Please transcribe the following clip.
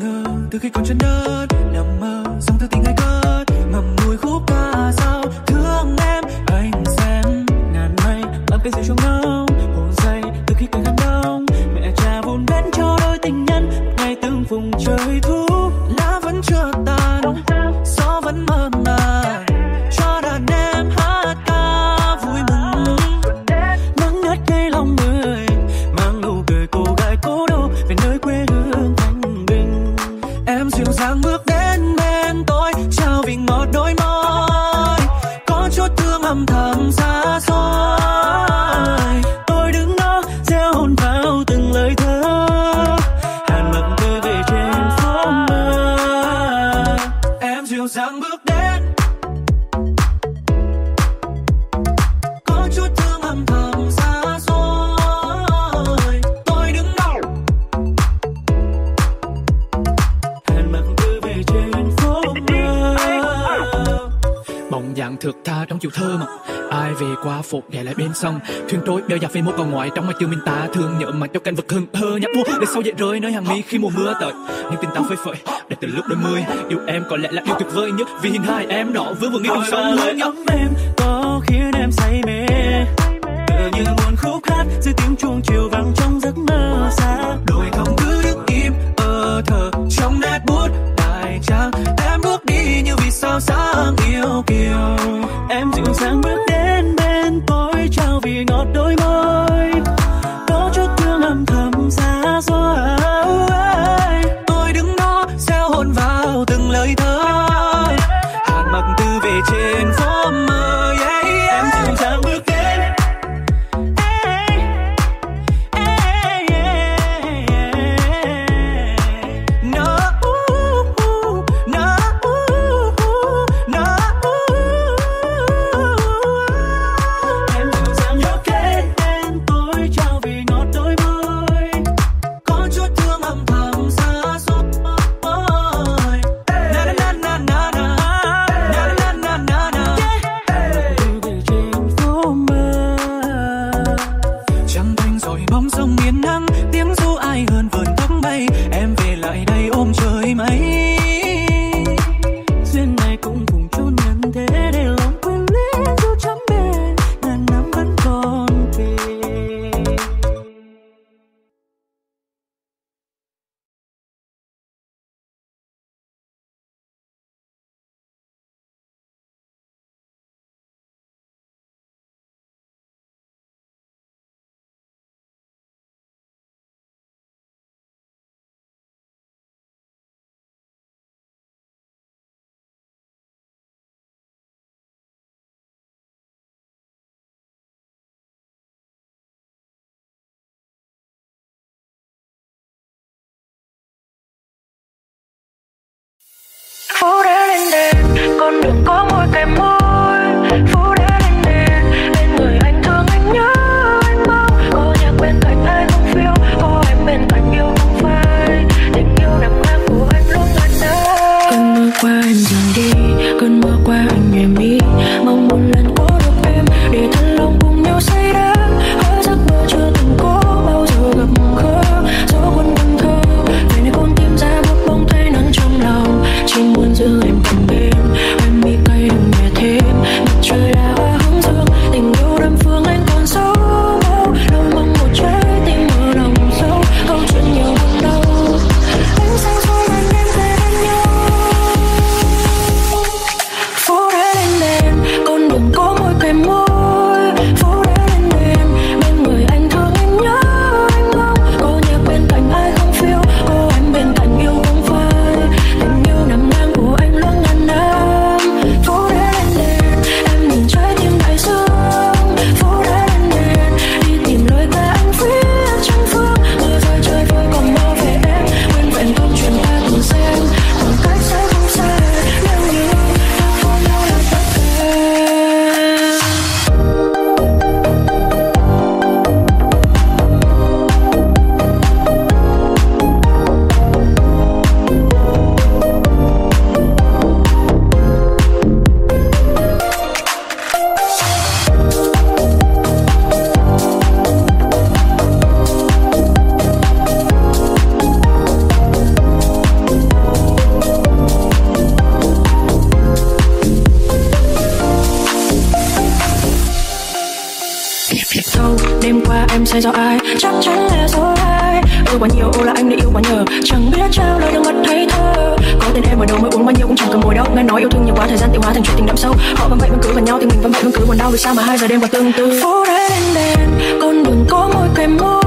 ngơ từ khi còn chân đất i'm Thực tha trong chiều thơ mà. Ai về qua phục để lại bên sông Thuyền trôi bèo dạt về một cầu ngoại Trong mà chiều mình ta thương nhớ mặt cho cảnh vật hưng hơ nhấp mua Để sau dậy rơi nơi hàng mi khi mùa mưa tới Nhưng tình ta phơi phới để từ lúc đôi mươi Yêu em có lẽ là điều tuyệt vời nhất. Vì hình hai em đó vương vững yêu sống lời hơn nhau ấm em có khiến em say mê. Tựa như muôn khúc hát dưới tiếng chuông chiều vang trong giấc mơ xa. Đôi không cứ đứng im ơ thờ trong nét bút đại trang. Em bước đi như vì sao sáng yêu kiều cơn mơ qua anh nhòe mi mong một lần có được em để thân yêu quá nhiều ô là anh đã yêu quá nhờ. Chẳng biết trao lời đâu ngất thấy thơ. Có tên em ở đâu mới uống bao nhiêu cũng chẳng cần mồi đâu. Nghe nói yêu thương nhiều quá, thời gian tiêu hóa thành chuyện tình đậm sâu. Họ vẫn vậy vẫn cứ gần nhau, thì mình vẫn vậy vẫn cứ buồn đau vì sao mà hai giờ đêm còn tương tư. Phố đã lên đèn con đường có môi cười môi.